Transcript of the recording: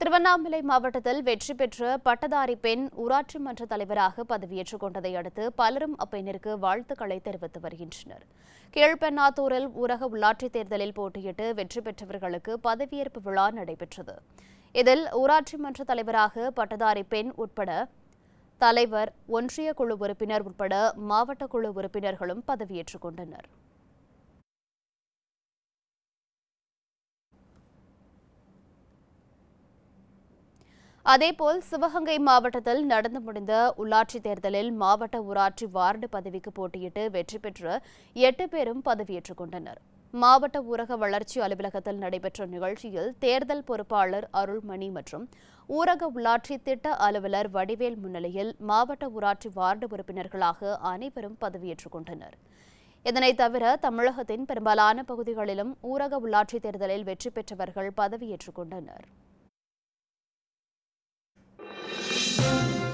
திருவண்ணாமலை மாவட்டத்தில் வெற்றி பெற்ற பட்டதாரி பெண் ஊராட்சி மன்ற தலைவராக பதவியேற்றுக் கொண்டதை அடுத்து பலரும் அப்பெண்ணிற்கு வாழ்த்துக்களை தெரிவித்து வருகின்றனர். கீழ்பெண்ணாத்தூரில் ஊரக உள்ளாட்சித் தேர்தலில் போட்டியிட்டு வெற்றி பெற்றவர்களுக்கு பதவியேற்பு விழா நடைபெற்றது. இதில் ஊராட்சி மன்ற தலைவராக பட்டதாரி பெண் உட்பட தலைவர் ஒன்றிய குழு உறுப்பினர் உட்பட மாவட்ட குழு உறுப்பினர்களும் பதவியேற்றுக் கொண்டனர். அதேபோல் சிவகங்கை மாவட்டத்தில் நடந்து முடிந்த உள்ளாட்சித் தேர்தலில் மாவட்ட ஊராட்சி வார்டு பதவிக்கு போட்டியிட்டு வெற்றி பெற்ற எட்டு பேரும் பதவியேற்றுக் கொண்டனர். மாவட்ட ஊரக வளர்ச்சி அலுவலகத்தில் நடைபெற்ற நிகழ்ச்சியில் தேர்தல் பொறுப்பாளர் அருள்மணி மற்றும் ஊரக உள்ளாட்சி திட்ட அலுவலர் வடிவேல் முன்னிலையில் மாவட்ட ஊராட்சி வார்டு உறுப்பினர்களாக அனைவரும் பதவியேற்றுக் கொண்டனர். இதனைத் தவிர தமிழகத்தின் பெரும்பாலான பகுதிகளிலும் ஊரக உள்ளாட்சித் தேர்தலில் வெற்றி பெற்றவர்கள் பதவியேற்றுக் கொண்டனர்.